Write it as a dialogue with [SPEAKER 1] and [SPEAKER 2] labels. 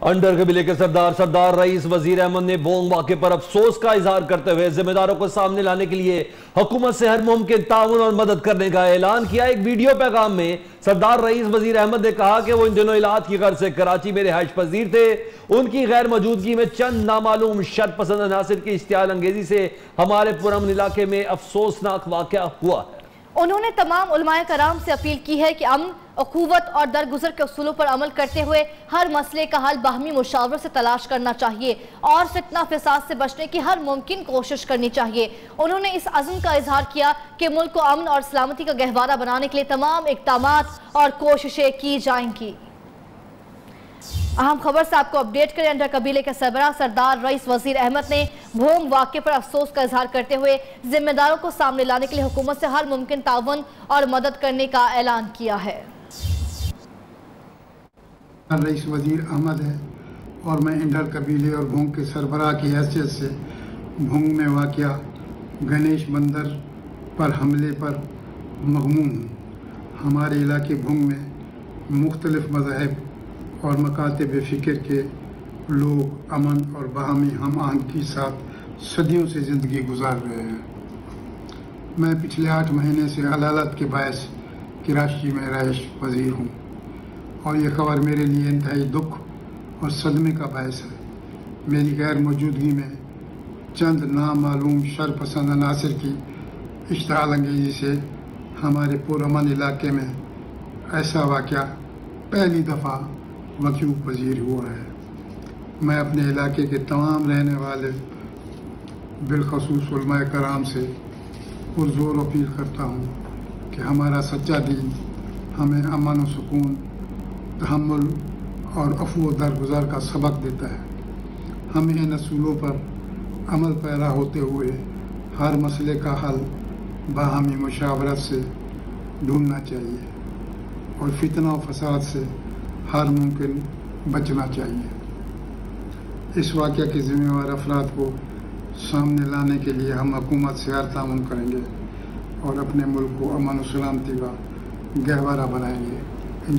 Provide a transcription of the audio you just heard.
[SPEAKER 1] Under के सरदार सरदार rice वज़ीर अहमद ने बोंग वाक़े पर अफसोस का इजहार करते हुए जिम्मेदारों को सामने लाने के लिए हुकूमत से हर मुमकिन ताउन और मदद करने का ऐलान किया। एक वीडियो पैगाम में सरदार रईस वज़ीर अहमद ने कहा कि वो इन दिनों इलाज की गर्ज से कराची में रिहाइश पजीर थे। उनकी गैर मौजूदगी में चंद नामालूम शर पसंद अनासर की इश्तियाल अंगेजी से हमारे पुरमन इलाके में अफसोसनाक वाक़ हुआ है।
[SPEAKER 2] उन्होंने तमाम उलमाए कराम से अपील की है कि अमन, अकूवत और दरगुजर के असूलों पर अमल करते हुए हर मसले का हल बाहमी मुशावरों से तलाश करना चाहिए और फितना फसाद से बचने की हर मुमकिन कोशिश करनी चाहिए। उन्होंने इस अज़म का इजहार किया कि मुल्क को अमन और सलामती का गहवारा बनाने के लिए तमाम इकदाम और कोशिशें की जाएँगी। अहम खबर से आपको अपडेट करें अंडर कबीले के सरबरा सरदार रईस वज़ीर अहमद ने भूम वाक्य पर अफसोस का इजहार करते हुए जिम्मेदारों को सामने लाने के लिए हुकूमत से हर मुमकिन ताउन और मदद करने का ऐलान किया है।
[SPEAKER 3] रईस वज़ीर अहमद है और मैं इंडर कबीले और भूंग के सरबराह की हैसियत से भूंग में वाक़ गणेश मंदिर पर हमले पर मगमूम हूँ। हमारे इलाके भूंग में मुख्तलिफ़ मज़हब और मकातब फ़िक्र के लोग अमन और बहमी हम आहंग साथ सदियों से ज़िंदगी गुजार रहे हैं। मैं पिछले आठ महीने से अदालत के बायस कराची में रहायश पजीर हूँ और ये खबर मेरे लिए इंतहाई दुख और सदमे का बायस है। मेरी गैर मौजूदगी में चंद नामालूम शर पसंद अनासर की इश्तहाल अंगेजी से हमारे पुरमन इलाके में ऐसा वाक़ पहली दफ़ा वक्यू पजीर हुआ है। मैं अपने इलाके के तमाम रहने वाले बिलखसूस कराम से पुरजोर अपील करता हूँ कि हमारा सच्चा दीन हमें अमन व सुकून तहमुल और अफू दरगुजार का सबक देता है। हमें इन असूलों पर अमल पैरा होते हुए हर मसले का हल बाहमी मुशावरत से ढूंढना चाहिए और फितना फसाद से हर मुमकिन बचना चाहिए। इस वाक़ के ज़िम्मेवार अफराद को सामने लाने के लिए हम हकूमत से हर ताउन करेंगे और अपने मुल्क को अमन व सलामती का गहवारा बनाएँगे इन